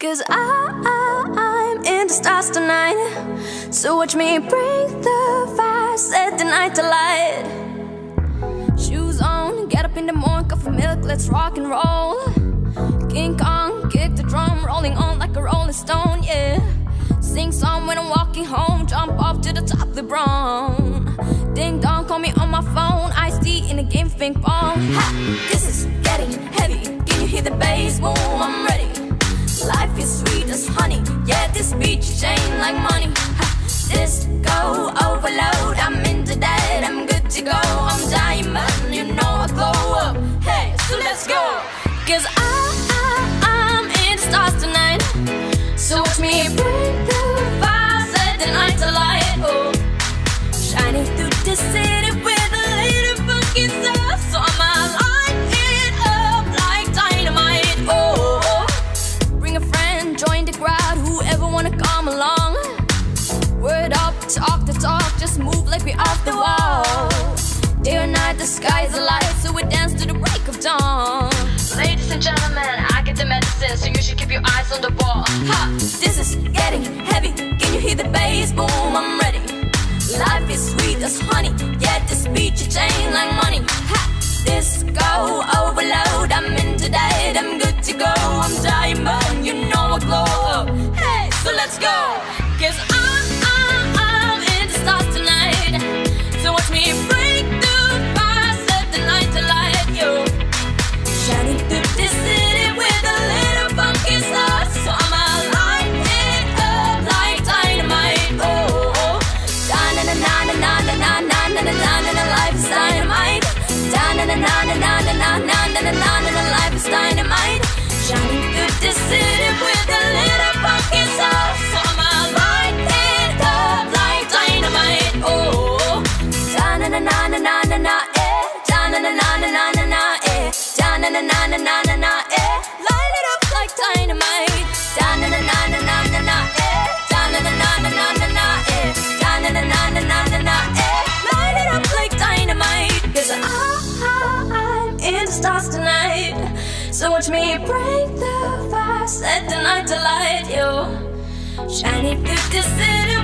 Cause I, I, I'm in the stars tonight. So watch me bring the fire, set the night to light. Shoes on, get up in the morning, cup of milk, let's rock and roll. King Kong, kick the drum, rolling on like a rolling stone, yeah. Sing song when I'm walking home, jump off to the top of LeBron. Ding dong, call me on my phone, I see in the game ping pong. Ha, this is getting heavy, can you hear the bass? Boom, is sweet as honey, yeah, this beach chain like money. Ha, disco overload, I'm into that, I'm good to go. I'm diamond, you know I glow up. Hey, so let's go. Cause join the crowd, whoever wanna come along. Word up, talk the talk, just move like we off the wall. Day or night, the sky's alight, so we dance to the break of dawn. Ladies and gentlemen, I get the medicine, so you should keep your eyes on the ball. Ha! This is getting heavy. Can you hear the bass? Boom, I'm ready. Life is sweet as honey. Yeah, this beach is chain like money. Ha! Disco overload. I'm into that. I'm good to go. I'm diamond. You let's go. Cause I'm, I'm, I'm in the stars tonight. So watch me break the fire, set the night to light. Yo. Shining through the city with a little funky sauce. So I'ma light up like dynamite. Oh, oh. Na na na na na na na na na na na na life dynamite. Na na na na na na na na na na na na na na na na na na eh. Light it up like dynamite. Na na na na na na na eh. Na na na na na na na eh. Na na na na na na na eh. Light it up like dynamite. Cause I, I'm in the stars tonight. So watch me break the fire, set the night to light, yo. Shining through the city